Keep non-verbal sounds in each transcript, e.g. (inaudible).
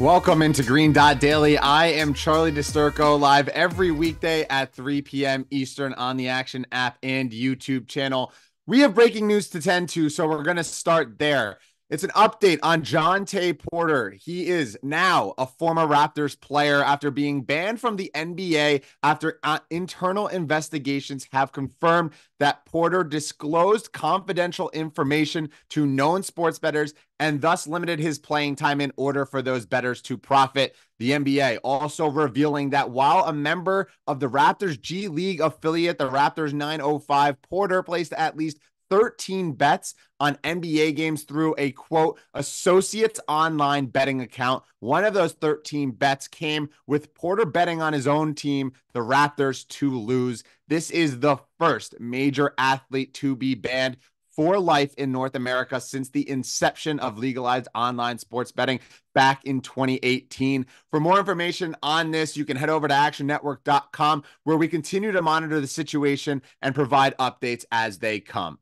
Welcome into Green Dot Daily. I am Charlie DiSturco, live every weekday at 3 p.m. Eastern on the Action app and YouTube channel. We have breaking news to tend to, so we're going to start there. It's an update on Jontay Porter. He is now a former Raptors player after being banned from the NBA after uh, internal investigations have confirmed that Porter disclosed confidential information to known sports bettors and thus limited his playing time in order for those bettors to profit. The NBA also revealing that while a member of the Raptors G League affiliate, the Raptors 905, Porter placed at least 13 bets on NBA games through a quote associates online betting account. One of those 13 bets came with Porter betting on his own team, the Raptors, to lose. This is the first major athlete to be banned for life in North America since the inception of legalized online sports betting back in 2018. For more information on this, you can head over to actionnetwork.com where we continue to monitor the situation and provide updates as they come.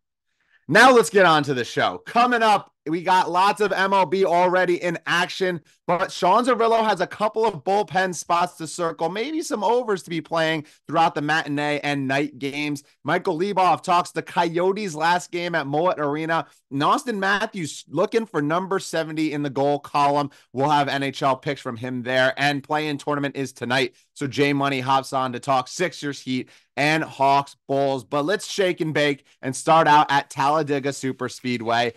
Now let's get on to the show. Coming up, we got lots of MLB already in action, but Sean Zerillo has a couple of bullpen spots to circle, maybe some overs to be playing throughout the matinee and night games. Michael Leboff talks the Coyotes' last game at Mullet Arena. And Auston Matthews looking for number 70 in the goal column. We'll have NHL picks from him there. And play-in tournament is tonight. So Jay Money hops on to talk Sixers Heat and Hawks Bulls. But let's shake and bake and start out at Talladega Super Speedway.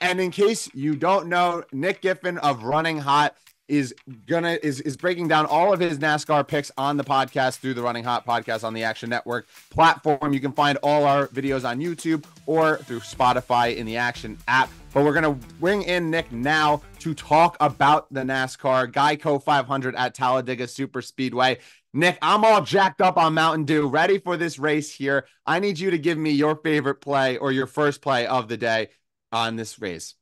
And in case you don't know, Nick Giffen of Running Hot is gonna is is breaking down all of his NASCAR picks on the podcast through the Running Hot podcast on the Action Network platform. You can find all our videos on YouTube or through Spotify in the Action app. But we're gonna bring in Nick now to talk about the NASCAR Geico 500 at Talladega Super Speedway. Nick, I'm all jacked up on Mountain Dew, ready for this race here. I need you to give me your favorite play or your first play of the day on this race.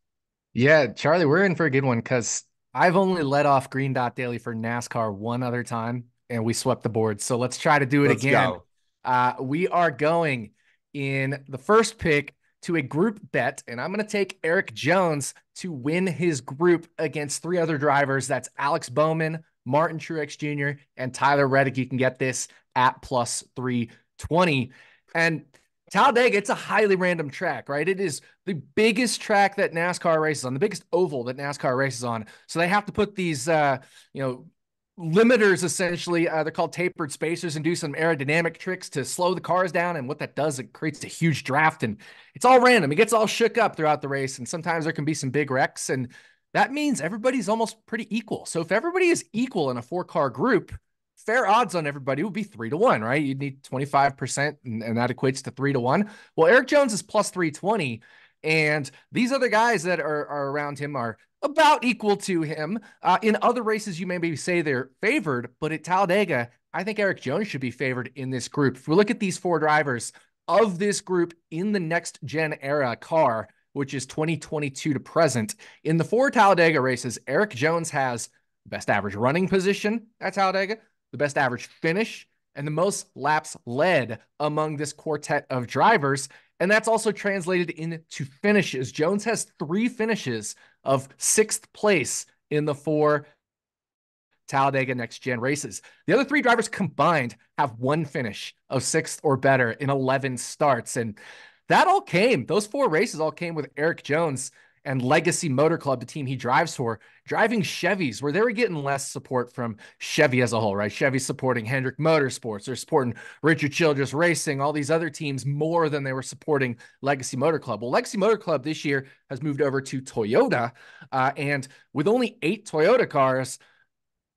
Yeah, Charlie, we're in for a good one because I've only let off Green Dot Daily for NASCAR one other time, and we swept the board. So let's try to do it let's again. Uh, we are going in the first pick to a group bet, and I'm going to take Erik Jones to win his group against three other drivers. That's Alex Bowman, Martin Truex Jr., and Tyler Reddick. You can get this at plus 320. And Talladega, it's a highly random track, right? It is the biggest track that NASCAR races on, the biggest oval that NASCAR races on. So they have to put these, uh, you know, limiters essentially. Uh, they're called tapered spacers and do some aerodynamic tricks to slow the cars down. And what that does, it creates a huge draft and it's all random. It gets all shook up throughout the race. And sometimes there can be some big wrecks. And that means everybody's almost pretty equal. So if everybody is equal in a four car group, fair odds on everybody would be three to one, right? You'd need 25%, and, and that equates to three to one. Well, Erik Jones is plus 320. And these other guys that are, are around him are about equal to him. Uh, in other races, you may maybe say they're favored, but at Talladega, I think Erik Jones should be favored in this group. If we look at these four drivers of this group in the next gen era car, which is 2022 to present, in the four Talladega races, Erik Jones has best average running position at Talladega, the best average finish, and the most laps led among this quartet of drivers. And that's also translated into finishes. Jones has three finishes of sixth place in the four Talladega Next Gen races. The other three drivers combined have one finish of sixth or better in 11 starts. And that all came, those four races all came with Erik Jones and Legacy Motor Club, the team he drives for, driving Chevys, where they were getting less support from Chevy as a whole, right? Chevy supporting Hendrick Motorsports, they're supporting Richard Childress Racing, all these other teams more than they were supporting Legacy Motor Club. Well, Legacy Motor Club this year has moved over to Toyota, uh, and with only eight Toyota cars,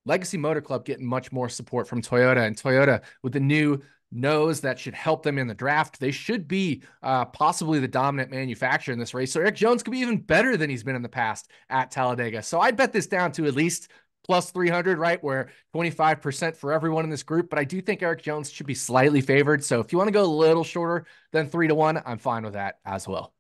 Legacy Motor Club getting much more support from Toyota, and Toyota with the new nose that should help them in the draft. They should be uh, possibly the dominant manufacturer in this race. So Erik Jones could be even better than he's been in the past at Talladega. So I'd bet this down to at least plus 300, right? Where 25% for everyone in this group. But I do think Erik Jones should be slightly favored. So if you want to go a little shorter than three to one, I'm fine with that as well.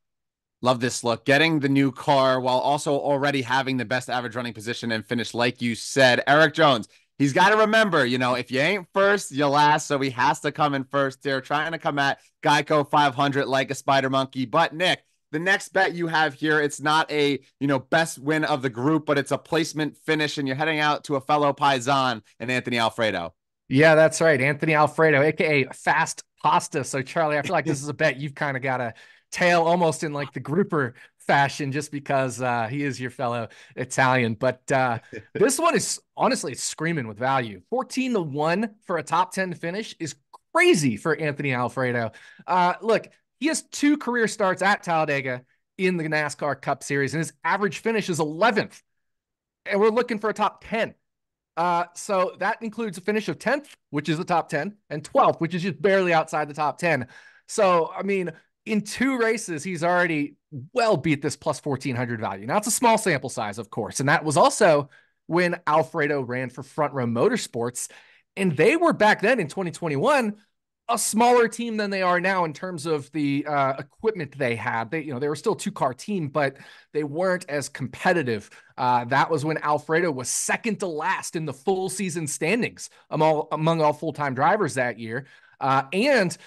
Love this look. Getting the new car while also already having the best average running position and finish, like you said. Erik Jones, he's got to remember, you know, if you ain't first, you last. So he has to come in first. They're trying to come at Geico 500 like a spider monkey. But Nick, the next bet you have here, it's not a you know best win of the group, but it's a placement finish, and you're heading out to a fellow Paisan and Anthony Alfredo. Yeah, that's right. Anthony Alfredo, aka Fast Pasta. So, Charlie, I feel like this (laughs) is a bet you've kind of got to tail almost in like the grouper fashion just because uh, he is your fellow Italian. But uh, (laughs) this one is honestly screaming with value. 14 to 1 for a top 10 finish is crazy for Anthony Alfredo. Uh, look, he has two career starts at Talladega in the NASCAR Cup Series, and his average finish is 11th. And we're looking for a top 10. Uh, so that includes a finish of 10th, which is the top 10, and 12th, which is just barely outside the top 10. So, I mean, in two races, he's already well beat this plus 1400 value. Now, it's a small sample size, of course. And that was also when Alfredo ran for Front Row Motorsports. And they were back then in 2021 a smaller team than they are now in terms of the uh, equipment they had. They, you know, they were still two car team, but they weren't as competitive. Uh, that was when Alfredo was second to last in the full season standings among all, among all full time drivers that year. Uh, and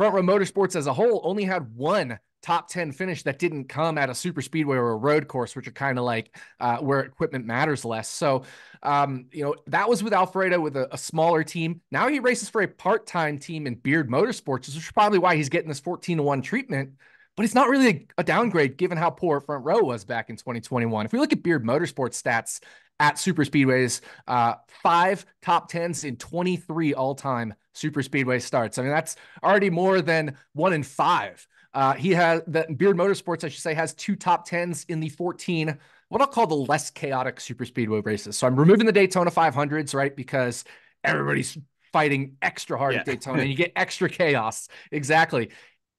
Front Row Motorsports as a whole only had one top 10 finish that didn't come at a super speedway or a road course, which are kind of like uh, where equipment matters less. So, um, you know, that was with Alfredo with a, a smaller team. Now he races for a part time team in Beard Motorsports, which is probably why he's getting this 14 to 1 treatment. But it's not really a, a downgrade given how poor front row was back in 2021. If we look at Beard Motorsports stats at super speedways, uh, five top tens in 23 all time super speedway starts. I mean, that's already more than one in five uh, he has the Beard Motorsports, I should say, has two top tens in the 14, what I'll call the less chaotic super speedway races. So I'm removing the Daytona 500s, right? Because everybody's fighting extra hard yeah. at Daytona and you get extra chaos. Exactly.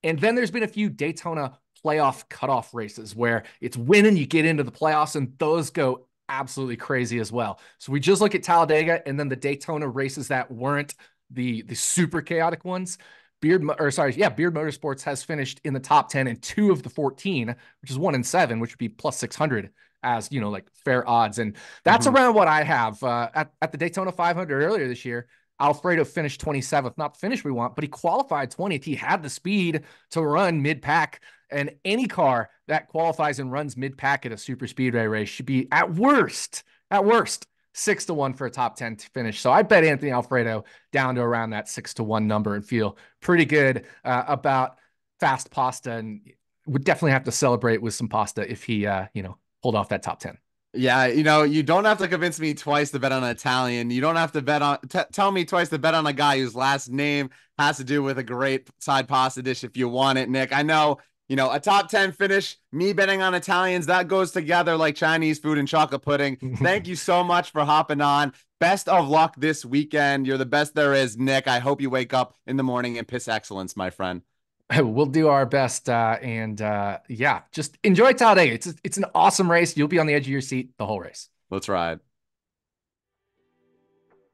And then there's been a few Daytona playoff cutoff races where it's winning, you get into the playoffs, and those go absolutely crazy as well. So we just look at Talladega and then the Daytona races that weren't the the super chaotic ones. Beard or sorry, yeah, Beard Motorsports has finished in the top 10 in two of the 14, which is one in seven, which would be plus 600 as, you know, like fair odds. And that's mm-hmm. around what I have uh, at, at the Daytona 500 earlier this year. Alfredo finished 27th, not the finish we want, but he qualified 20th. He had the speed to run mid pack. And any car that qualifies and runs mid pack at a super speedway race should be at worst, at worst, six to one for a top 10 finish. So I bet Anthony Alfredo down to around that six to one number and feel pretty good uh, about fast pasta and would definitely have to celebrate with some pasta if he, uh, you know, pulled off that top 10. Yeah, you know, you don't have to convince me twice to bet on an Italian. You don't have to bet on t- tell me twice to bet on a guy whose last name has to do with a great side pasta dish if you want it, Nick. I know you know, a top 10 finish, me betting on Italians, that goes together like Chinese food and chocolate pudding. (laughs) Thank you so much for hopping on. Best of luck this weekend. You're the best there is, Nick. I hope you wake up in the morning and piss excellence, my friend. (laughs) We'll do our best. Uh, and uh, yeah, just enjoy Talladega. It's, it's an awesome race. You'll be on the edge of your seat the whole race. Let's ride.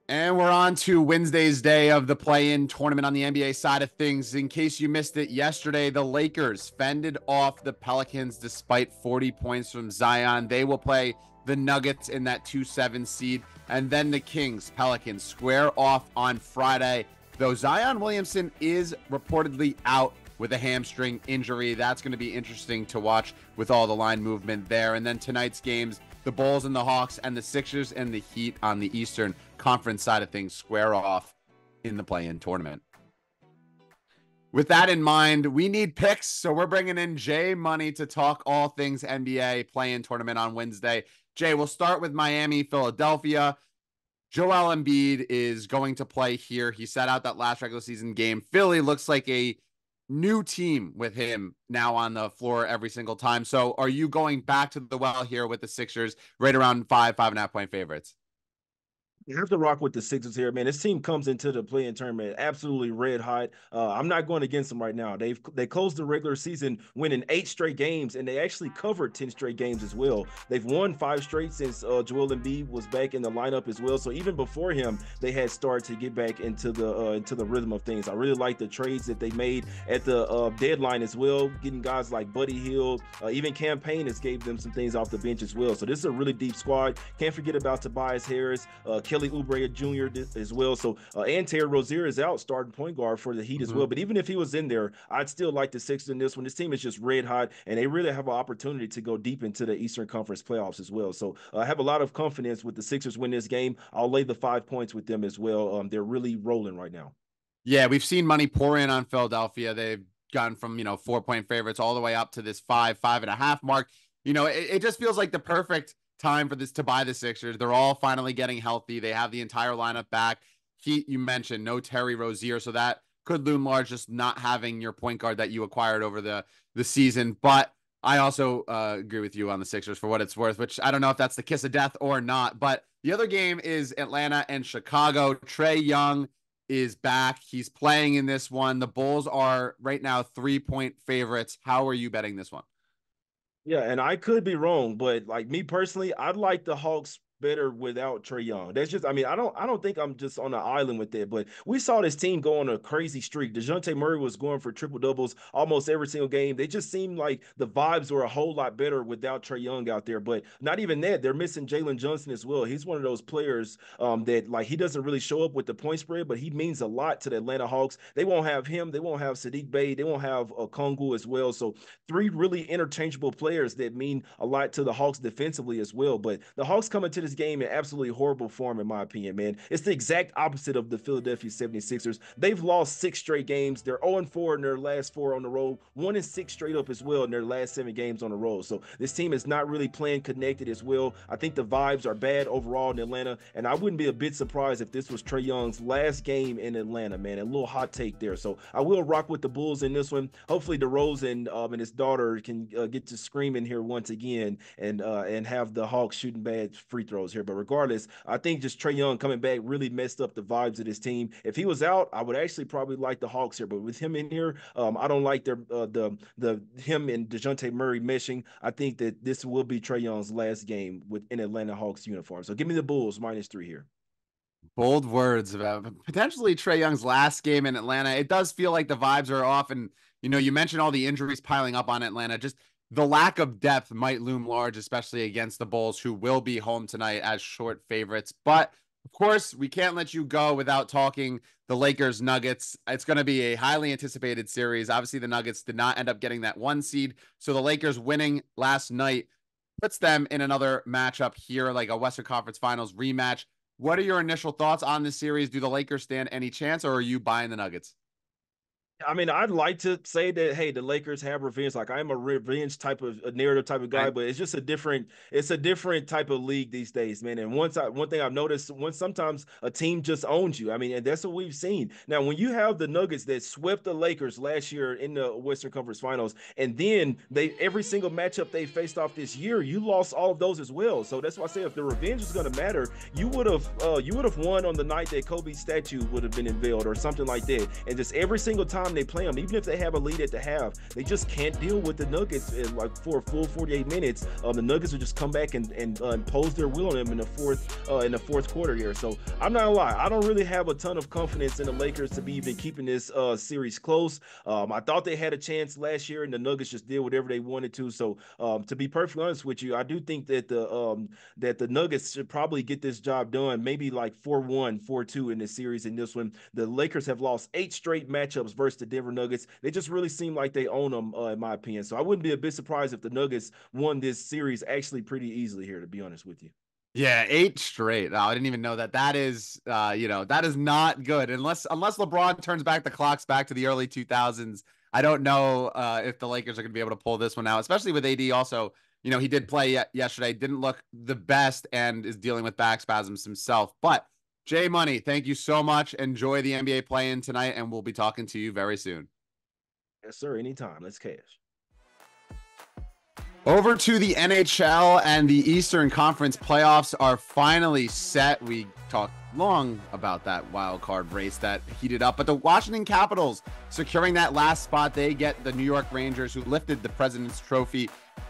And we're on to Wednesday's day of the play in tournament on the NBA side of things. In case you missed it yesterday, the Lakers fended off the Pelicans despite 40 points from Zion. They will play the Nuggets in that 2 7 seed. And then the Kings, Pelicans square off on Friday. Though Zion Williamson is reportedly out with a hamstring injury. That's going to be interesting to watch with all the line movement there. And then tonight's games the Bulls and the Hawks and the Sixers and the Heat on the Eastern Conference side of things square off in the play in tournament. With that in mind, we need picks. So we're bringing in Jay Money to talk all things NBA play in tournament on Wednesday. Jay, we'll start with Miami, Philadelphia. Joel Embiid is going to play here. He sat out that last regular season game. Philly looks like a new team with him now on the floor every single time. So are you going back to the well here with the Sixers right around five, five and a half point favorites? You have to rock with the Sixers here, man. This team comes into the play-in tournament absolutely red hot. Uh, I'm not going against them right now. They've they closed the regular season winning eight straight games, and they actually covered ten straight games as well. They've won five straight since uh, Joel Embiid was back in the lineup as well. So even before him, they had started to get back into the uh, into the rhythm of things. I really like the trades that they made at the uh, deadline as well, getting guys like Buddy Hield, uh, even Cam Payne has gave them some things off the bench as well. So this is a really deep squad. Can't forget about Tobias Harris, uh, Kelly Oubre Jr. as well. So uh, and Terry Rozier is out starting point guard for the Heat mm-hmm. as well. But even if he was in there, I'd still like the Sixers in this one. This team is just red hot, and they really have an opportunity to go deep into the Eastern Conference playoffs as well. So uh, I have a lot of confidence with the Sixers win this game. I'll lay the five points with them as well. Um, they're really rolling right now. Yeah, we've seen money pour in on Philadelphia. They've gone from you know four point favorites all the way up to this five five and a half mark. You know, it, it just feels like the perfect time for this to buy the Sixers. They're all finally getting healthy. They have the entire lineup back. He, you mentioned no Terry Rozier, so that could loom large just not having your point guard that you acquired over the the season. But I also uh, agree with you on the Sixers for what it's worth, which I don't know if that's the kiss of death or not. But the other game is Atlanta and Chicago. Trae Young is back. He's playing in this one. The Bulls are right now three point favorites. How are you betting this one? Yeah, and I could be wrong, but like me personally, I'd like the Hawks better without Trae Young. That's just, I mean, I don't, I don't think I'm just on the island with that. But we saw this team go on a crazy streak. Dejounte Murray was going for triple doubles almost every single game. They just seemed like the vibes were a whole lot better without Trae Young out there. But not even that, they're missing Jalen Johnson as well. He's one of those players um, that like he doesn't really show up with the point spread, but he means a lot to the Atlanta Hawks. They won't have him. They won't have Saddiq Bey. They won't have uh, Kongu as well. So three really interchangeable players that mean a lot to the Hawks defensively as well. But the Hawks coming to this game in absolutely horrible form, in my opinion, man. It's the exact opposite of the Philadelphia 76ers. They've lost six straight games. They're 0 4 in their last four on the road, one and six straight up as well in their last seven games on the road. So this team is not really playing connected as well. I think the vibes are bad overall in Atlanta, and I wouldn't be a bit surprised if this was Trae Young's last game in Atlanta, man. A little hot take there. So I will rock with the Bulls in this one. Hopefully, DeRozan um, and his daughter can uh, get to screaming here once again and uh, and have the Hawks shooting bad free throws here. But regardless, I think just Trae Young coming back really messed up the vibes of this team. If he was out, I would actually probably like the Hawks here. But with him in here, um, I don't like their uh, the the him and Dejounte Murray meshing. I think that this will be Trae Young's last game with an Atlanta Hawks uniform. So give me the Bulls minus three here. Bold words about potentially Trae Young's last game in Atlanta. It does feel like the vibes are off, and you know, you mentioned all the injuries piling up on Atlanta. Just the lack of depth might loom large, especially against the Bulls, who will be home tonight as short favorites. But of course, we can't let you go without talking the Lakers Nuggets. It's going to be a highly anticipated series. Obviously, the Nuggets did not end up getting that one seed. So the Lakers winning last night puts them in another matchup here, like a Western Conference Finals rematch. What are your initial thoughts on this series? Do the Lakers stand any chance, or are you buying the Nuggets? I mean, I'd like to say that hey, the Lakers have revenge. Like I'm a revenge type of a narrative type of guy, right. but it's just a different, it's a different type of league these days, man. And once I one thing I've noticed, once sometimes a team just owns you. I mean, and that's what we've seen. Now, when you have the Nuggets that swept the Lakers last year in the Western Conference Finals, and then they every single matchup they faced off this year, you lost all of those as well. So that's why I say if the revenge is going to matter, you would have uh, you would have won on the night that Kobe's statue would have been unveiled or something like that. And just every single time time they play them, even if they have a lead at the half, they just can't deal with the Nuggets in, like for a full 48 minutes. Um, the Nuggets will just come back and, and uh, impose their will on them in the fourth uh, in the fourth quarter here. So I'm not gonna lie, I don't really have a ton of confidence in the Lakers to be even keeping this uh, series close. Um, I thought they had a chance last year, and the Nuggets just did whatever they wanted to. So um, to be perfectly honest with you, I do think that the um, that the Nuggets should probably get this job done, maybe like 4-1, 4-2 in this series. In this one, the Lakers have lost eight straight matchups versus the Denver Nuggets. They just really seem like they own them, uh, in my opinion. So I wouldn't be a bit surprised if the Nuggets won this series actually pretty easily here, to be honest with you. Yeah, eight straight. Oh, I didn't even know that. That is, uh, you know, that is not good unless unless LeBron turns back the clocks back to the early 2000s. I don't know uh, if the Lakers are going to be able to pull this one out, especially with AD. Also, you know, he did play yesterday, didn't look the best, and is dealing with back spasms himself. But Jay Money, thank you so much. Enjoy the NBA play in tonight, and we'll be talking to you very soon. Yes, sir. Anytime. Let's cash. Over to the NHL and the Eastern Conference playoffs are finally set. We talked long about that wild card race that heated up, but the Washington Capitals securing that last spot. They get the New York Rangers, who lifted the President's Trophy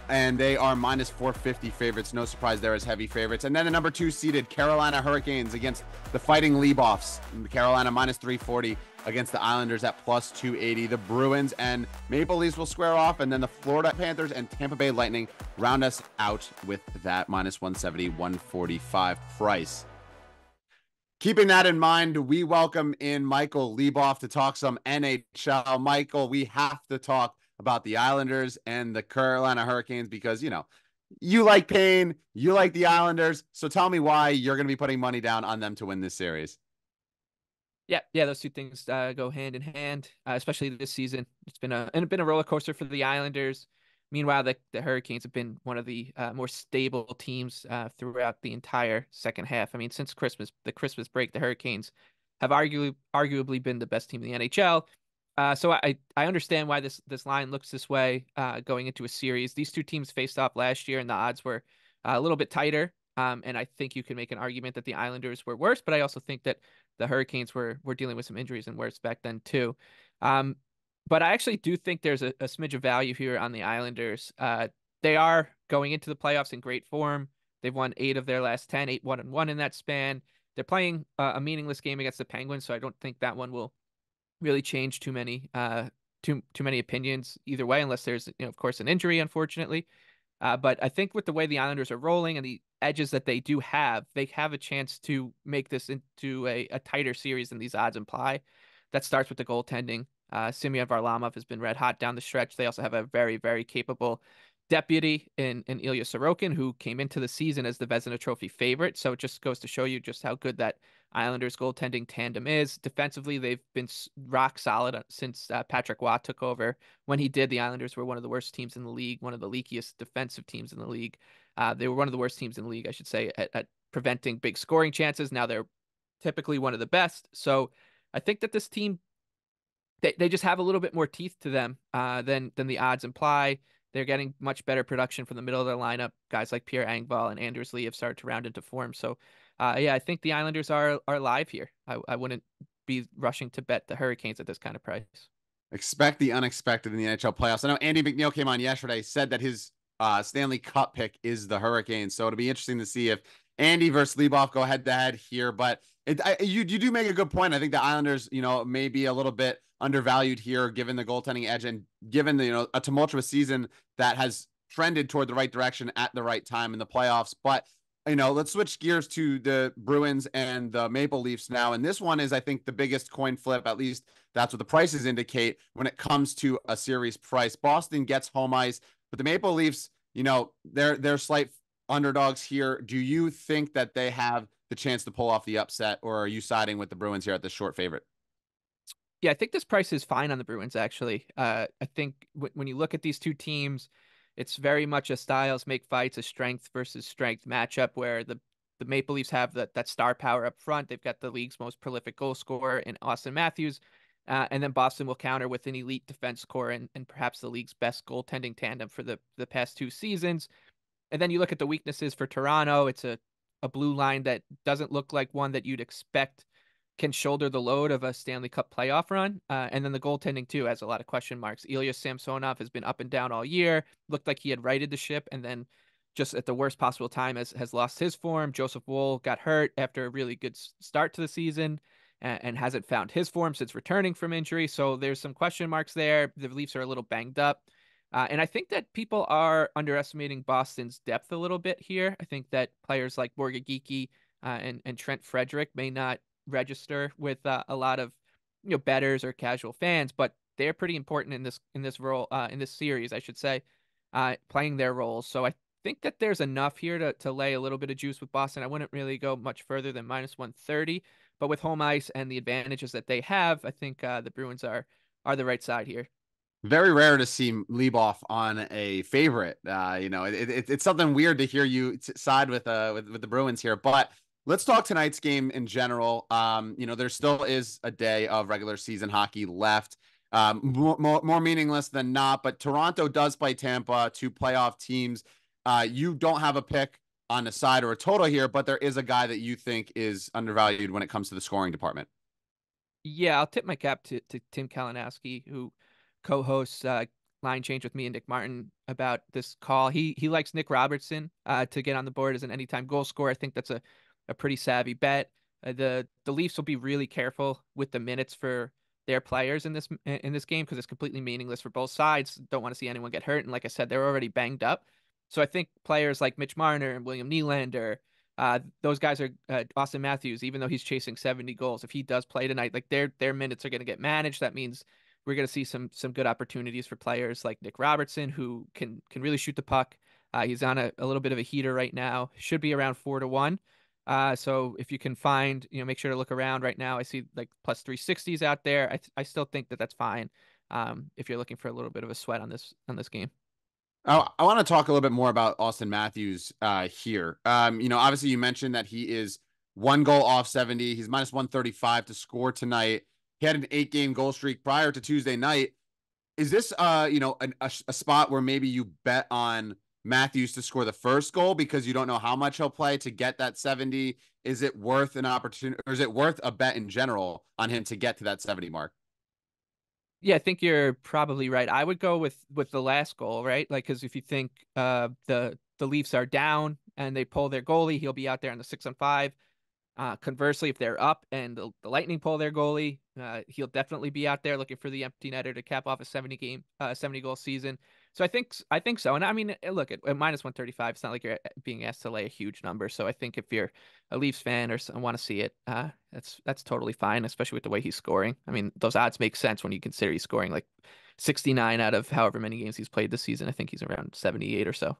and they are minus 450 favorites. No surprise there as heavy favorites. And then the number two seeded Carolina Hurricanes against the Fighting Leboffs. Carolina minus 340 against the Islanders at plus 280. The Bruins and Maple Leafs will square off, and then the Florida Panthers and Tampa Bay Lightning round us out with that minus 170, 145 price. Keeping that in mind, we welcome in Michael Leboff to talk some NHL. Michael, we have to talk about the Islanders and the Carolina Hurricanes because, you know, you like pain, you like the Islanders. So tell me why you're going to be putting money down on them to win this series. Yeah, yeah, those two things uh, go hand in hand, uh, especially this season. It's been a and been a roller coaster for the Islanders. Meanwhile, the, the Hurricanes have been one of the uh, more stable teams uh, throughout the entire second half. I mean, since Christmas, the Christmas break, the Hurricanes have arguably arguably been the best team in the NHL. Uh, so I I understand why this this line looks this way uh, going into a series. These two teams faced off last year, and the odds were uh, a little bit tighter. Um, and I think you can make an argument that the Islanders were worse, but I also think that the Hurricanes were were dealing with some injuries and worse back then too. Um, but I actually do think there's a, a smidge of value here on the Islanders. Uh, they are going into the playoffs in great form. They've won eight of their last 10, eight, one, and one in that span. They're playing uh, a meaningless game against the Penguins, so I don't think that one will really change too many uh, too too many opinions either way, unless there's you know, of course an injury, unfortunately. Uh, but I think with the way the Islanders are rolling and the edges that they do have, they have a chance to make this into a, a tighter series than these odds imply. That starts with the goaltending. Uh, Semyon Varlamov has been red hot down the stretch. They also have a very, very capable deputy in, in Ilya Sorokin, who came into the season as the Vezina Trophy favorite. So it just goes to show you just how good that Islanders goaltending tandem is. Defensively, they've been rock solid uh, since uh, Patrick Roy took over. When he did, the Islanders were one of the worst teams in the league, one of the leakiest defensive teams in the league. Uh, they were one of the worst teams in the league, I should say, at, at preventing big scoring chances. Now they're typically one of the best. So I think that this team they, they just have a little bit more teeth to them uh, than than the odds imply. They're getting much better production from the middle of their lineup. Guys like Pierre Engvall and Anders Lee have started to round into form. So, uh, yeah, I think the Islanders are are live here. I, I wouldn't be rushing to bet the Hurricanes at this kind of price. Expect the unexpected in the NHL playoffs. I know Andy McNeil came on yesterday, said that his uh, Stanley Cup pick is the Hurricanes. So it'll be interesting to see if Andy versus Leboff go head to head here. But it, I, you you do make a good point. I think the Islanders, you know, may be a little bit undervalued here, given the goaltending edge and given the you know a tumultuous season that has trended toward the right direction at the right time in the playoffs. But you know, let's switch gears to the Bruins and the Maple Leafs now. And this one is, I think, the biggest coin flip. At least that's what the prices indicate when it comes to a series price. Boston gets home ice, but the Maple Leafs, you know, they're they're slight underdogs here. Do you think that they have the chance to pull off the upset, or are you siding with the Bruins here at the short favorite? Yeah, I think this price is fine on the Bruins. Actually, uh, I think w- when you look at these two teams, it's very much a styles make fights, a strength versus strength matchup, where the the Maple Leafs have that that star power up front. They've got the league's most prolific goal scorer in Auston Matthews, uh, and then Boston will counter with an elite defense core and, and perhaps the league's best goaltending tandem for the the past two seasons. And then you look at the weaknesses for Toronto. It's a a blue line that doesn't look like one that you'd expect can shoulder the load of a Stanley Cup playoff run. Uh, and then the goaltending too has a lot of question marks. Ilya Samsonov has been up and down all year. Looked like he had righted the ship, and then just at the worst possible time has has lost his form. Joseph Woll got hurt after a really good start to the season. And, and hasn't found his form since returning from injury. So there's some question marks there. The Leafs are a little banged up. Uh, and I think that people are underestimating Boston's depth a little bit here. I think that players like Morgan Geekie uh, and, and Trent Frederic may not register with uh, a lot of you know bettors or casual fans, but they're pretty important in this in this role uh, in this series, I should say, uh, playing their roles. So I think that there's enough here to to lay a little bit of juice with Boston. I wouldn't really go much further than minus one thirty, but with home ice and the advantages that they have, I think uh, the Bruins are are the right side here. Very rare to see Leboff on a favorite. Uh, you know, it, it, it's something weird to hear you side with uh with, with the Bruins here, but Let's talk tonight's game in general. Um, you know, there still is a day of regular season hockey left. Um, more, more, more meaningless than not, but Toronto does play Tampa, two playoff teams. Uh, you don't have a pick on the side or a total here, but there is a guy that you think is undervalued when it comes to the scoring department. Yeah, I'll tip my cap to, to Tim Kalinowski, who co-hosts uh, Line Change with me and Nick Martin about this call. He he likes Nick Robertson uh, to get on the board as an anytime goal scorer. I think that's a a pretty savvy bet. Uh, the the Leafs will be really careful with the minutes for their players in this in this game because it's completely meaningless for both sides. Don't want to see anyone get hurt, and like I said, they're already banged up. So I think players like Mitch Marner and William Nylander, Uh, those guys are uh, Auston Matthews, even though he's chasing 70 goals. If he does play tonight, like their their minutes are going to get managed. That means we're going to see some some good opportunities for players like Nick Robertson, who can can really shoot the puck. Uh, he's on a, a little bit of a heater right now. Should be around four to one. Uh, so if you can find, you know, make sure to look around right now. I see like plus 360s out there. I, I still think that that's fine. Um, if you're looking for a little bit of a sweat on this, on this game. Oh, I want to talk a little bit more about Auston Matthews uh, here. Um, you know, obviously you mentioned that he is one goal off 70. He's minus 135 to score tonight. He had an eight game goal streak prior to Tuesday night. Is this, uh, you know, a, a, a spot where maybe you bet on Matthews to score the first goal because you don't know how much he'll play to get that 70? Is it worth an opportunity or is it worth a bet in general on him to get to that 70 mark? Yeah, I think you're probably right. I would go with with the last goal, right? Like, because if you think uh, the the Leafs are down and they pull their goalie, he'll be out there on the six on five. Uh, conversely, if they're up and the, the Lightning pull their goalie, uh, he'll definitely be out there looking for the empty netter to cap off a 70 game, uh, 70 goal season. So I think I think so. And I mean, eh, look at, at minus 135. It's not like you're eh, being asked to lay a huge number. So I think if you're a Leafs fan or want to see it, uh, that's that's totally fine, especially with the way he's scoring. I mean, those odds make sense when you consider he's scoring like 69 out of however many games he's played this season. I think he's around 78 or so.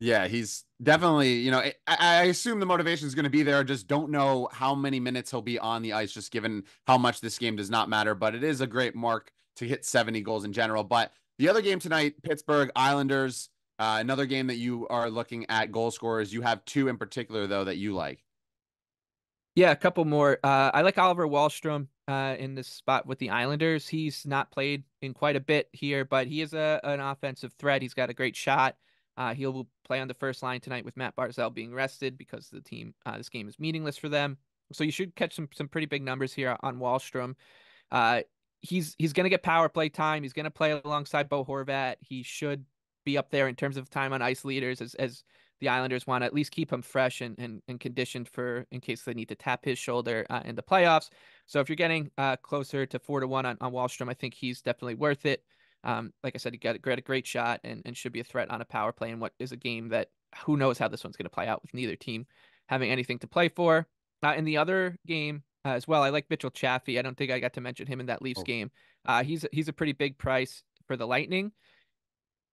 Yeah, he's definitely, you know, I, I assume the motivation is going to be there. Just don't know how many minutes he'll be on the ice, just given how much this game does not matter. But it is a great mark to hit 70 goals in general. But the other game tonight, Pittsburgh Islanders, uh, another game that you are looking at goal scorers. You have two in particular, though, that you like. Yeah, a couple more. Uh, I like Oliver Wahlstrom uh, in this spot with the Islanders. He's not played in quite a bit here, but he is a an offensive threat. He's got a great shot. Uh, he'll play on the first line tonight with Matt Barzal being rested because the team uh, this game is meaningless for them. So you should catch some some pretty big numbers here on Wahlstrom. Uh, he's he's going to get power play time. He's going to play alongside Bo Horvat. He should be up there in terms of time on ice leaders as as the Islanders want to at least keep him fresh and, and, and conditioned for in case they need to tap his shoulder uh, in the playoffs. So if you're getting uh, closer to four to one on, on Wahlstrom, I think he's definitely worth it. Um, like I said, he got a great, a great shot and, and should be a threat on a power play in what is a game that who knows how this one's going to play out with neither team having anything to play for. Uh, in the other game uh, as well, I like Mitchell Chaffee. I don't think I got to mention him in that Leafs oh. game. Uh, he's he's a pretty big price for the Lightning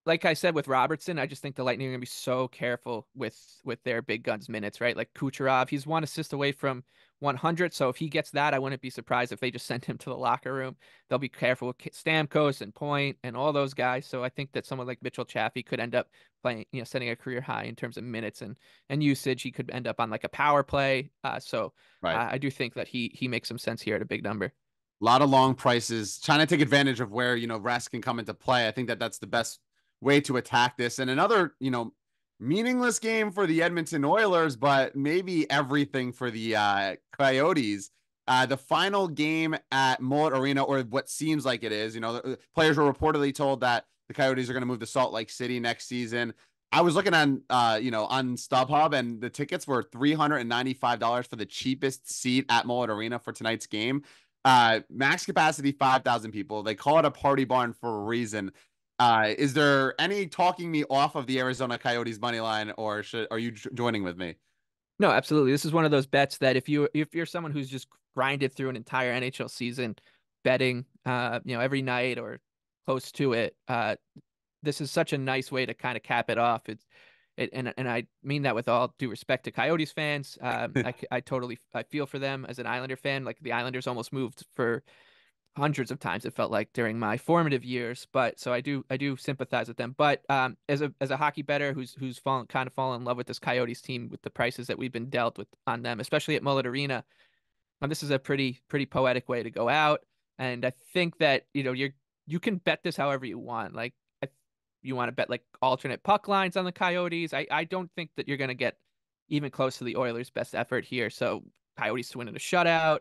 like I said with Robertson, I just think the Lightning are gonna be so careful with with their big guns minutes, right? Like Kucherov, he's one assist away from 100. So if he gets that, I wouldn't be surprised if they just (laughs) send him to the locker room. They'll be careful with Stamkos and Point and all those guys. So I think that someone like Mitchell Chaffee could end up playing, you know, setting a career high in terms of minutes and and usage. He could end up on like a power play. Uh, so right. uh, I do think that he he makes some sense here at a big number. A lot of long prices, trying to take advantage of where you know rest can come into play. I think that that's the best way to attack this. And another, you know, meaningless game for the Edmonton Oilers, but maybe everything for the uh, Coyotes. Uh, the final game at Mullet Arena, or what seems like it is, you know, the players were reportedly told that the Coyotes are going to move to Salt Lake City next season. I was looking on, uh, you know, on StubHub, and the tickets were three hundred and ninety-five dollars for the cheapest seat at Mullet Arena for tonight's game. Uh, max capacity five thousand people. They call it a party barn for a reason. Uh, is there any talking me off of the Arizona Coyotes money line, or should are you joining with me? No, absolutely. This is one of those bets that if you if you're someone who's just grinded through an entire NHL season betting, uh, you know, every night or close to it, uh, this is such a nice way to kind of cap it off. It's it, and and I mean that with all due respect to Coyotes fans. Um, (laughs) I I totally I feel for them as an Islander fan. Like the Islanders almost moved for hundreds of times it felt like during my formative years but so i do i do sympathize with them but um as a as a hockey bettor who's who's fallen kind of fallen in love with this coyotes team with the prices that we've been dealt with on them especially at mullet arena um, this is a pretty pretty poetic way to go out and i think that you know you're you can bet this however you want like if you want to bet like alternate puck lines on the coyotes i i don't think that you're going to get even close to the oilers best effort here so coyotes to win in a shutout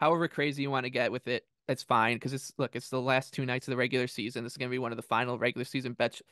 however crazy you want to get with it it's fine because it's look, it's the last two nights of the regular season. This is gonna be one of the final regular season bets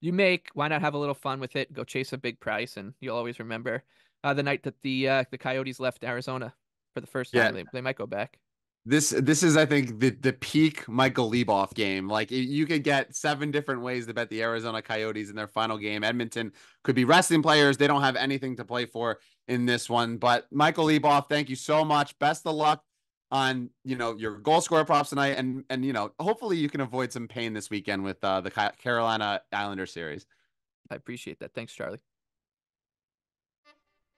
you make. Why not have a little fun with it? Go chase a big price, and you'll always remember uh, the night that the uh, the Coyotes left Arizona for the first time. Yeah. They, they might go back. This this is I think the the peak Michael Leboff game. Like you could get seven different ways to bet the Arizona Coyotes in their final game. Edmonton could be resting players. They don't have anything to play for in this one. But Michael Leboff, thank you so much. Best of luck on you know your goal scorer props tonight, and and you know hopefully you can avoid some pain this weekend with uh, the Carolina Islander series. I appreciate that. Thanks, Charlie.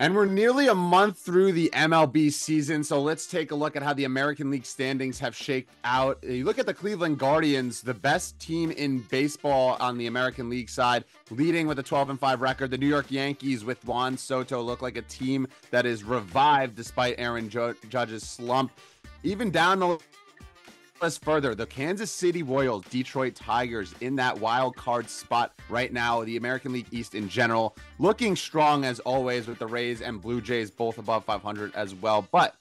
And we're nearly a month through the MLB season. So let's take a look at how the American League standings have shaked out. You look at the Cleveland Guardians, the best team in baseball on the American League side, leading with a 12 and 5 record. The New York Yankees with Juan Soto look like a team that is revived despite Aaron Judge's slump. Even down the us further. The Kansas City Royals, Detroit Tigers in that wild card spot right now. The American League East in general looking strong as always with the Rays and Blue Jays both above 500 as well. But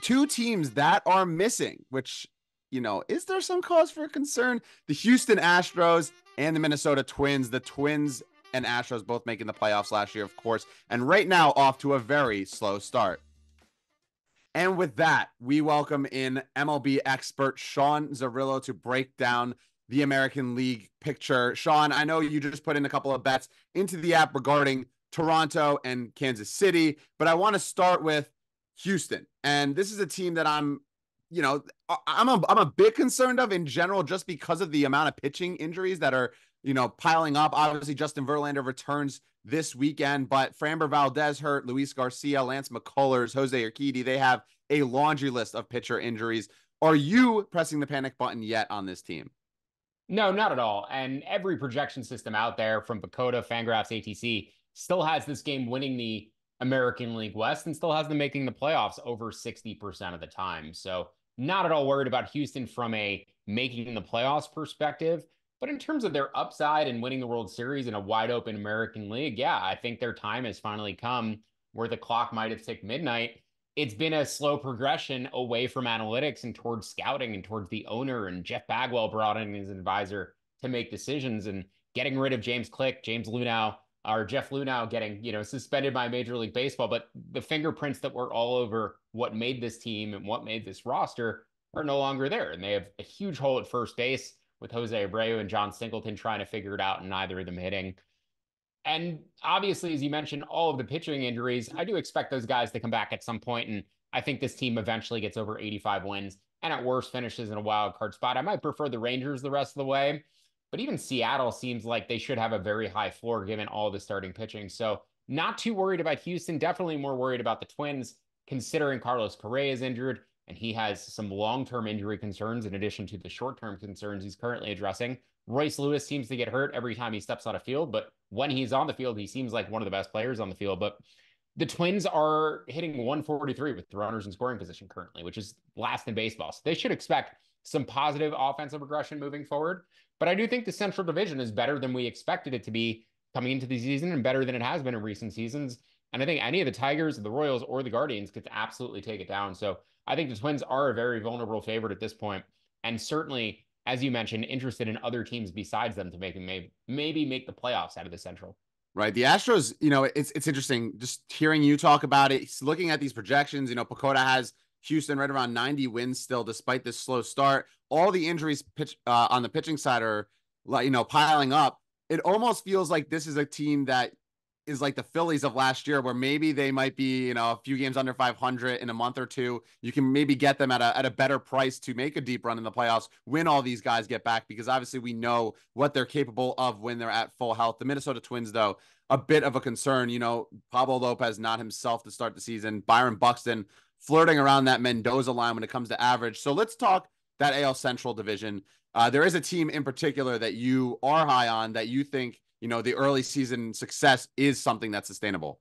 two teams that are missing, which, you know, is there some cause for concern? The Houston Astros and the Minnesota Twins. The Twins and Astros both making the playoffs last year, of course, and right now off to a very slow start. And with that, we welcome in MLB expert Sean Zerillo to break down the American League picture. Sean, I know you just put in a couple of bets into the app regarding Toronto and Kansas City, but I want to start with Houston. And this is a team that I'm, you know, I'm a I'm a bit concerned of in general just because of the amount of pitching injuries that are, you know, piling up. Obviously, Justin Verlander returns this weekend. But Framber Valdez hurt, Luis Garcia, Lance McCullers, Jose Urquidy, they have a laundry list of pitcher injuries. Are you pressing the panic button yet on this team? No, not at all. And every projection system out there from PECOTA, Fangraphs, ATC still has this game winning the American League West and still has them making the playoffs over 60% of the time. So, not at all worried about Houston from a making the playoffs perspective. But in terms of their upside and winning the World Series in a wide open American League, yeah, I think their time has finally come where the clock might have ticked midnight. It's been a slow progression away from analytics and towards scouting and towards the owner. And Jeff Bagwell brought in his advisor to make decisions and getting rid of James Click, James Luhnow, or Jeff Luhnow getting, you know, suspended by Major League Baseball. But the fingerprints that were all over what made this team and what made this roster are no longer there. And they have a huge hole at first base with Jose Abreu and Jon Singleton trying to figure it out and neither of them hitting. And obviously, as you mentioned, all of the pitching injuries, I do expect those guys to come back at some point, And I think this team eventually gets over 85 wins and at worst finishes in a wild card spot. I might prefer the Rangers the rest of the way, but even Seattle seems like they should have a very high floor given all the starting pitching. So, not too worried about Houston, definitely more worried about the Twins, considering Carlos Correa is injured and he has some long-term injury concerns in addition to the short-term concerns he's currently addressing. Royce Lewis seems to get hurt every time he steps on a field, but when he's on the field, he seems like one of the best players on the field. But the Twins are hitting 143 with runners in scoring position currently, which is last in baseball. So they should expect some positive offensive regression moving forward. But I do think the Central Division is better than we expected it to be coming into the season and better than it has been in recent seasons. And I think any of the Tigers, the Royals, or the Guardians could absolutely take it down. So I think the Twins are a very vulnerable favorite at this point, and certainly, as you mentioned, interested in other teams besides them to make maybe maybe make the playoffs out of the Central. Right. The Astros, you know, it's it's interesting just hearing you talk about it. Looking at these projections, you know, PECOTA has Houston right around 90 wins still, despite this slow start. All the injuries pitch uh, on the pitching side are like you know piling up. It almost feels like this is a team that is like the Phillies of last year, where maybe they might be, you know, a few games under 500 in a month or two. You can maybe get them at a, at a better price to make a deep run in the playoffs when all these guys get back, because obviously we know what they're capable of when they're at full health. The Minnesota Twins, though, a bit of a concern. You know, Pablo Lopez not himself to start the season. Byron Buxton flirting around that Mendoza line when it comes to average. So let's talk that AL Central division. Uh, there is a team in particular that you are high on that you think you know, the early season success is something that's sustainable.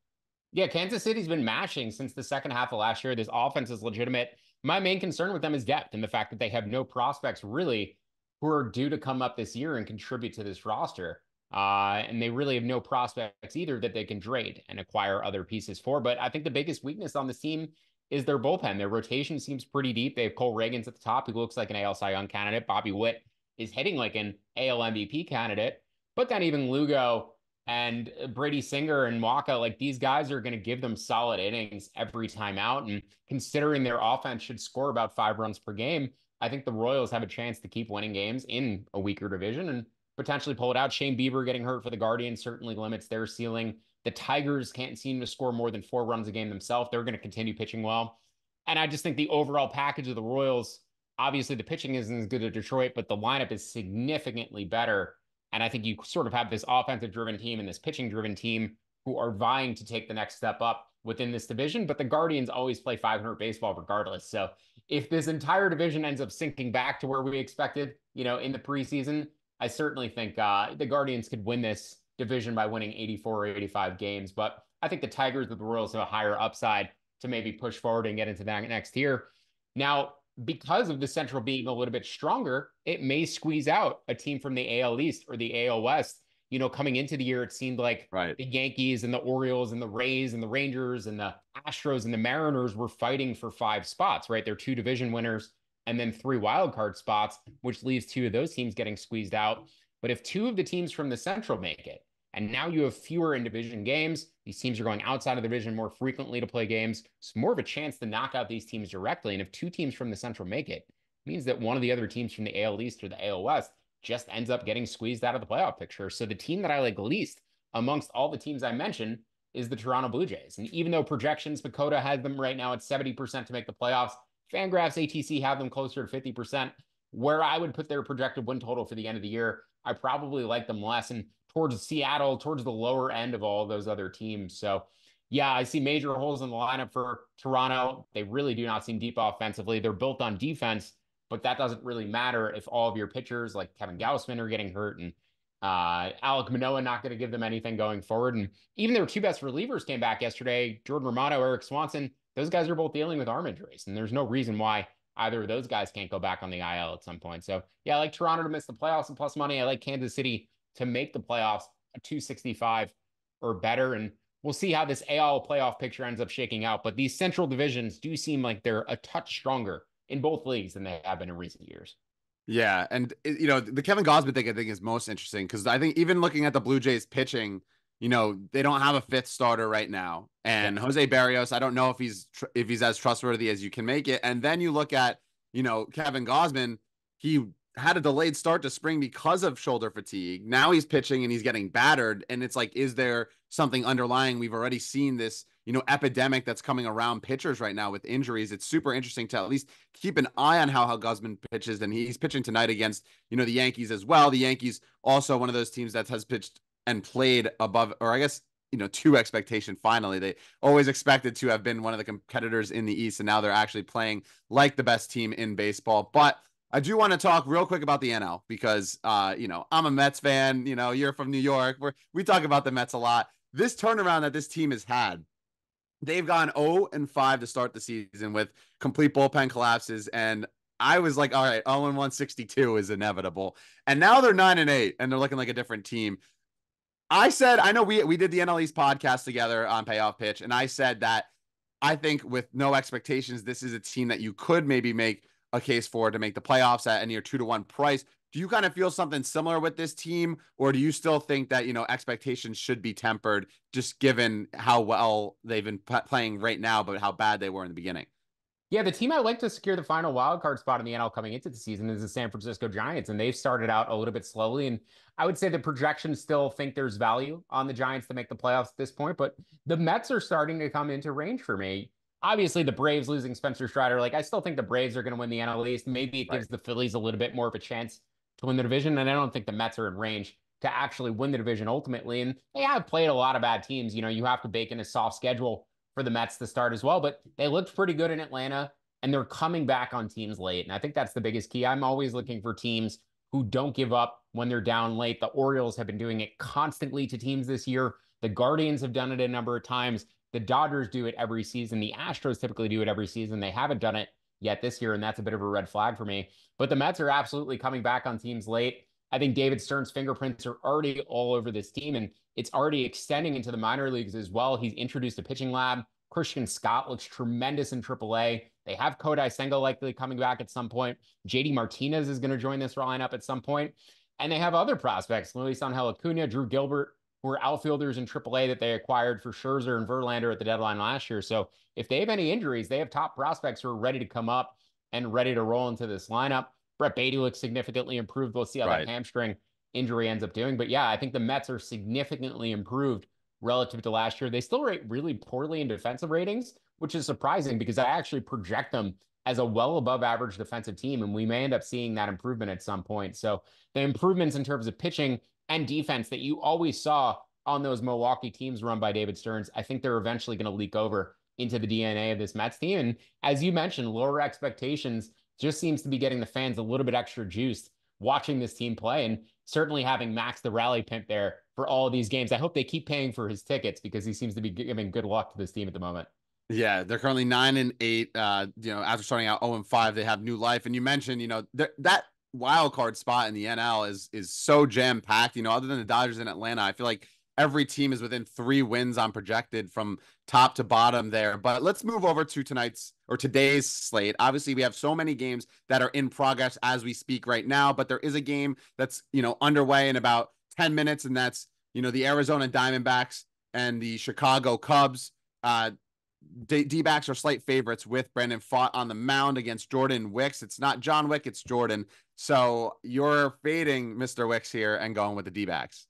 Yeah, Kansas City's been mashing since the second half of last year. This offense is legitimate. My main concern with them is depth and the fact that they have no prospects really who are due to come up this year and contribute to this roster. Uh, and they really have no prospects either that they can trade and acquire other pieces for. But I think the biggest weakness on this team is their bullpen. Their rotation seems pretty deep. They have Cole Ragans at the top, who looks like an AL Cy Young candidate. Bobby Witt is hitting like an AL MVP candidate. But then even Lugo And Brady Singer and Wacha, like these guys are going to give them solid innings every time out. And considering their offense should score about five runs per game, I think the Royals have a chance to keep winning games in a weaker division and potentially pull it out. Shane Bieber getting hurt for the Guardians certainly limits their ceiling. The Tigers can't seem to score more than four runs a game themselves. They're going to continue pitching well. And I just think the overall package of the Royals, obviously the pitching isn't as good as Detroit, but the lineup is significantly better. And I think you sort of have this offensive driven team and this pitching driven team who are vying to take the next step up within this division. But the Guardians always play 500 baseball regardless. So if this entire division ends up sinking back to where we expected, you know, in the preseason, I certainly think uh, the Guardians could win this division by winning 84 or 85 games. But I think the Tigers with the Royals have a higher upside to maybe push forward and get into that next year. Now, because of the Central being a little bit stronger, it may squeeze out a team from the AL East or the AL West. You know, coming into the year, it seemed like right. the Yankees and the Orioles and the Rays and the Rangers and the Astros and the Mariners were fighting for five spots, right? They're two division winners and then three wild card spots, which leaves two of those teams getting squeezed out. But if two of the teams from the Central make it, and now you have fewer in division games. These teams are going outside of the division more frequently to play games. It's more of a chance to knock out these teams directly. And if two teams from the Central make it, it means that one of the other teams from the AL East or the AL West just ends up getting squeezed out of the playoff picture. So the team that I like least amongst all the teams I mentioned is the Toronto Blue Jays. And even though projections, PECOTA has them right now at 70% to make the playoffs, Fangraphs ATC have them closer to 50%. Where I would put their projected win total for the end of the year, I probably like them less. And towards Seattle, towards the lower end of all those other teams. So, yeah, I see major holes in the lineup for Toronto. They really do not seem deep offensively. They're built on defense, but that doesn't really matter if all of your pitchers like Kevin Gausman are getting hurt and uh, Alek Manoah not going to give them anything going forward. And even their two best relievers came back yesterday, Jordan Romano, Erik Swanson. Those guys are both dealing with arm injuries, and there's no reason why either of those guys can't go back on the IL at some point. So, yeah, I like Toronto to miss the playoffs and plus money. I like Kansas City to make the playoffs a 265 or better. And we'll see how this AL playoff picture ends up shaking out. But these central divisions do seem like they're a touch stronger in both leagues than they have been in recent years. Yeah, and eh, you know the Kevin Gausman thing I think is most interesting because I think even looking at the Blue Jays pitching, you know they don't have a fifth starter right now, and Jose Berrios I don't know if he's tr- if he's as trustworthy as you can make it. And then you look at you know Kevin Gausman, he had a delayed start to spring because of shoulder fatigue. Now he's pitching and he's getting battered. And it's like, is there something underlying? We've already seen this, you know, epidemic that's coming around pitchers right now with injuries. It's super interesting to at least keep an eye on how, how Gausman pitches. And he's pitching tonight against, you know, the Yankees as well. The Yankees also one of those teams that has pitched and played above, or I guess, you know, to expectation finally. They always expected to have been one of the competitors in the East, and now they're actually playing like the best team in baseball. But I do want to talk real quick about the NL because, uh, you know, I'm a Mets fan. You know, you're from New York. we we talk about the Mets a lot. This turnaround that this team has had, they've gone 0 and 5 to start the season with complete bullpen collapses. And I was like, all right, 0 and 162 is inevitable. And now they're 9 and 8 and they're looking like a different team. I said, I know we we did the NL East podcast together on payoff pitch, and I said that I think with no expectations, this is a team that you could maybe make a case for to make the playoffs at a near two to one price. Do you kind of feel something similar with this team, or do you still think that you know expectations should be tempered, just given how well they've been p- playing right now, but how bad they were in the beginning? Yeah, the team I'd like to secure the final wild card spot in the NL coming into the season is the San Francisco Giants, and they've started out a little bit slowly. And I would say the projections still think there's value on the Giants to make the playoffs at this point, but the Mets are starting to come into range for me obviously the Braves losing Spencer Strider, like I still think the Braves are going to win the NL East. Maybe it gives right. the Phillies a little bit more of a chance to win the division, and I don't think the Mets are in range to actually win the division ultimately. And they have played a lot of bad teams. You know, you have to bake in a soft schedule for the Mets to start as well, but they looked pretty good in Atlanta, and they're coming back on teams late. And I think that's the biggest key. I'm always looking for teams who don't give up when they're down late. The Orioles have been doing it constantly to teams this year. The Guardians have done it a number of times. The Dodgers do it every season. The Astros typically do it every season. They haven't done it yet this year, and that's a bit of a red flag for me. But the Mets are absolutely coming back on teams late. I think David Stearns' fingerprints are already all over this team, and it's already extending into the minor leagues as well. He's introduced a pitching lab. Christian Scott looks tremendous in AAA. They have Kodai Senga likely coming back at some point. JD Martinez is going to join this lineup at some point. And they have other prospects, Luis Angel Acuna, Drew Gilbert, who are outfielders in AAA that they acquired for Scherzer and Verlander at the deadline last year. So if they have any injuries, they have top prospects who are ready to come up and ready to roll into this lineup. Brett Baty looks significantly improved. We'll see how right. that hamstring injury ends up doing. But yeah, I think the Mets are significantly improved relative to last year. They still rate really poorly in defensive ratings, which is surprising because I actually project them as a well above average defensive team. And we may end up seeing that improvement at some point. So the improvements in terms of pitching and defense that you always saw on those Milwaukee teams run by David Stearns, I think they're eventually going to leak over into the DNA of this Mets team. And as you mentioned, lower expectations just seems to be getting the fans a little bit extra juiced watching this team play and certainly having Max the rally pimp there for all these games. I hope they keep paying for his tickets because he seems to be giving good luck to this team at the moment. Yeah, they're currently nine and eight. Uh, you know, after starting out 0 and 5, they have new life. And you mentioned, you know, that wild card spot in the NL is is so jam packed. You know, other than the Dodgers in Atlanta, I feel like every team is within three wins on projected from top to bottom there. But let's move over to tonight's or today's slate. Obviously, we have so many games that are in progress as we speak right now, but there is a game that's, you know, underway in about 10 minutes, and that's, you know, the Arizona Diamondbacks and the Chicago Cubs. Uh, D backs are slight favorites with Brandon Pfaadt on the mound against Jordan Wicks. It's not John Wick, it's Jordan. So you're fading Mr. Wicks here and going with the D backs.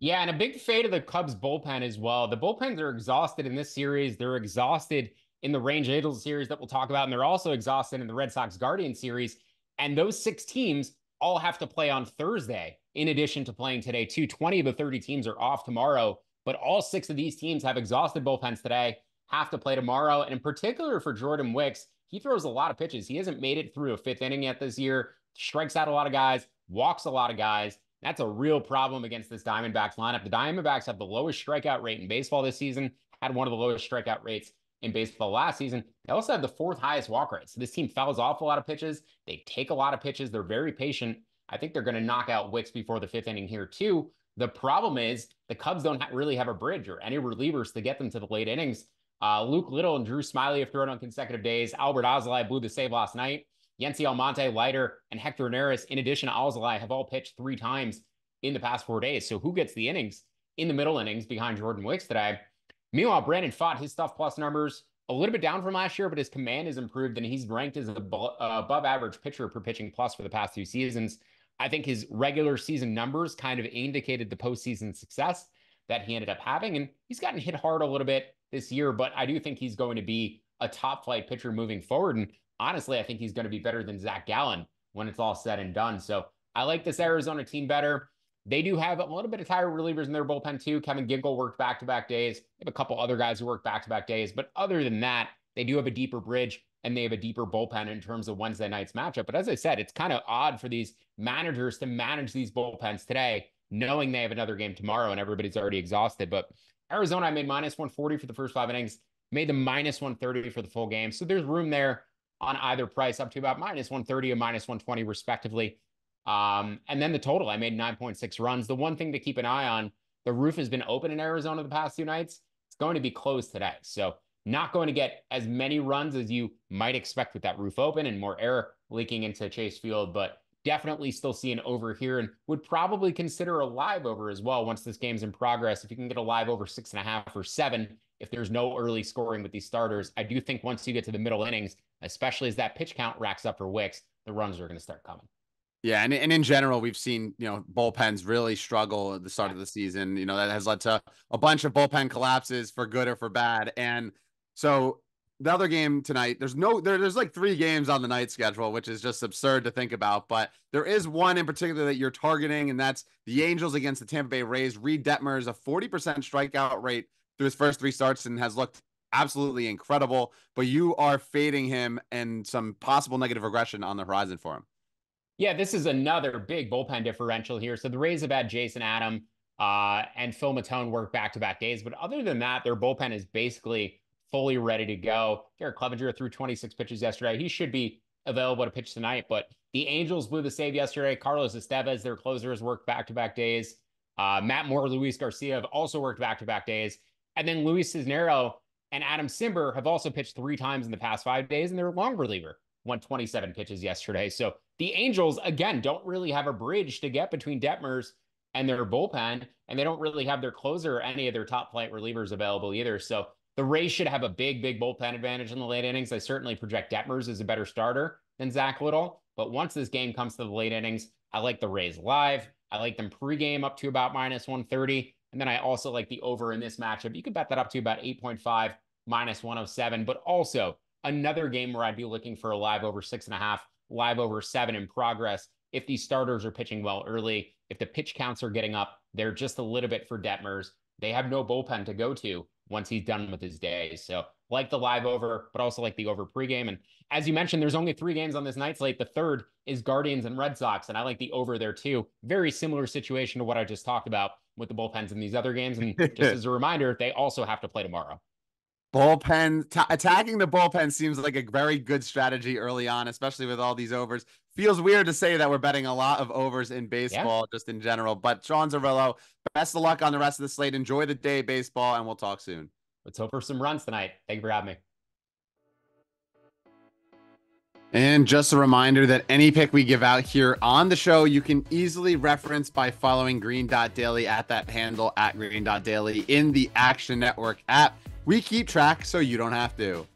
Yeah, and a big fade of the Cubs bullpen as well. The bullpens are exhausted in this series. They're exhausted in the Range Angels series that we'll talk about, and they're also exhausted in the Red Sox Guardian series. And those six teams all have to play on Thursday, in addition to playing today. Two twenty of the 30 teams are off tomorrow, but all six of these teams have exhausted bullpens today, have to play tomorrow. And in particular for Jordan Wicks, he throws a lot of pitches. He hasn't made it through a fifth inning yet this year, strikes out a lot of guys, walks a lot of guys. That's a real problem against this Diamondbacks lineup. The Diamondbacks have the lowest strikeout rate in baseball this season, had one of the lowest strikeout rates in baseball last season. They also have the fourth highest walk rate. So this team fouls off a lot of pitches. They take a lot of pitches. They're very patient. I think they're going to knock out Wicks before the fifth inning here, too. The problem is the Cubs don't really have a bridge or any relievers to get them to the late innings. Uh, Luke Little and Drew Smyly have thrown on consecutive days. Adbert Alzolay blew the save last night. Yency Almonte, Leiter, and Hector Neris, in addition to Alzolay, have all pitched three times in the past four days. So who gets the innings in the middle innings behind Jordan Wicks today? Meanwhile, Brandon Pfaadt his stuff plus numbers a little bit down from last year, but his command has improved and he's ranked as uh, above average pitcher per pitching plus for the past two seasons. I think his regular season numbers kind of indicated the postseason success that he ended up having. And he's gotten hit hard a little bit this year, but I do think he's going to be a top flight pitcher moving forward. And honestly, I think he's going to be better than Zach Gallen when it's all said and done. So I like this Arizona team better. They do have a little bit of tired relievers in their bullpen too. Kevin Ginkel worked back to back days. They have a couple other guys who work back to back days. But other than that, they do have a deeper bridge and they have a deeper bullpen in terms of Wednesday night's matchup. But as I said, it's kind of odd for these managers to manage these bullpens today, knowing they have another game tomorrow and everybody's already exhausted. But Arizona, I made minus 140 for the first five innings, made them minus 130 for the full game. So there's room there on either price up to about minus 130 and minus 120, respectively. Um, and then the total, I made 9.6 runs. The one thing to keep an eye on, the roof has been open in Arizona the past two nights. It's going to be closed today. So not going to get as many runs as you might expect with that roof open and more air leaking into Chase Field, but definitely still see an over here and would probably consider a live over as well once this game's in progress. If you can get a live over six and a half or seven, if there's no early scoring with these starters, I do think once you get to the middle innings, especially as that pitch count racks up for Wicks, the runs are going to start coming. Yeah, and, and in general, we've seen you know bullpens really struggle at the start of the season. You know that has led to a bunch of bullpen collapses for good or for bad. And so the other game tonight, there's no there, there's like three games on the night schedule, which is just absurd to think about. But there is one in particular that you're targeting, and that's the Angels against the Tampa Bay Rays. Reid Detmer is a 40% strikeout rate through his first three starts and has looked absolutely incredible. But you are fading him and some possible negative regression on the horizon for him. Yeah, this is another big bullpen differential here. So the Rays have had Jason Adam uh, and Phil Maton work back to back days. But other than that, their bullpen is basically fully ready to go. Garrett Cleavinger threw 26 pitches yesterday. He should be available to pitch tonight. But the Angels blew the save yesterday. Carlos Estevez, their closer, has worked back to back days. Uh, Matt Moore, Luis Garcia have also worked back to back days. And then Luis Cisnero and Adam Cimber have also pitched three times in the past five days, and they're a long reliever. Won 27 pitches yesterday. So the Angels, again, don't really have a bridge to get between Detmers and their bullpen, and they don't really have their closer or any of their top flight relievers available either. So the Rays should have a big, big bullpen advantage in the late innings. I certainly project Detmers as a better starter than Zack Littell. But once this game comes to the late innings, I like the Rays live. I like them pregame up to about minus 130. And then I also like the over in this matchup. You could bet that up to about 8.5 minus 107. But also another game where I'd be looking for a live over six and a half, live over seven in progress. If these starters are pitching well early, if the pitch counts are getting up, they're just a little bit for Detmers. They have no bullpen to go to once he's done with his days. So like the live over, but also like the over pregame. And as you mentioned, there's only three games on this night slate. The third is Guardians and Red Sox, and I like the over there too. Very similar situation to what I just talked about with the bullpens in these other games. And just (laughs) as a reminder, they also have to play tomorrow. Bullpen t- attacking the bullpen seems like a very good strategy early on, especially with all these overs. Feels weird to say that we're betting a lot of overs in baseball, yeah. just in general. But Sean Zerillo, best of luck on the rest of the slate. Enjoy the day baseball, and we'll talk soon. Let's hope for some runs tonight. Thank you for having me. And just a reminder that any pick we give out here on the show, you can easily reference by following Green Dot Daily at that handle at Green Dot Daily in the Action Network app. We keep track so you don't have to.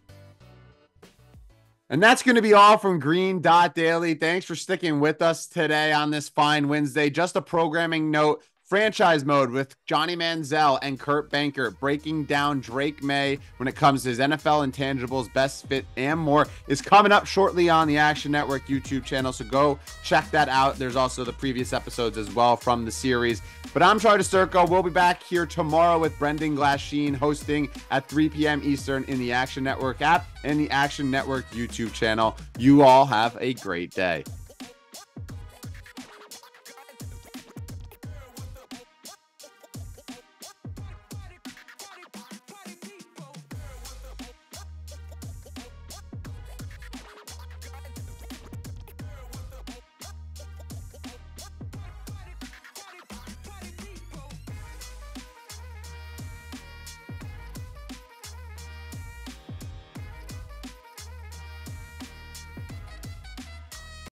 And that's going to be all from Green Dot Daily. Thanks for sticking with us today on this fine Wednesday. Just a programming note franchise mode with Johnny Manziel and Kurt Benkert breaking down Drake Maye when it comes to his NFL intangibles, best fit, and more is coming up shortly on the Action Network YouTube channel. So go check that out. There's also the previous episodes as well from the series. But I'm Charlie Sturko. We'll be back here tomorrow with Brendan Glasheen hosting at 3 p.m. Eastern in the Action Network app and the Action Network YouTube channel. You all have a great day.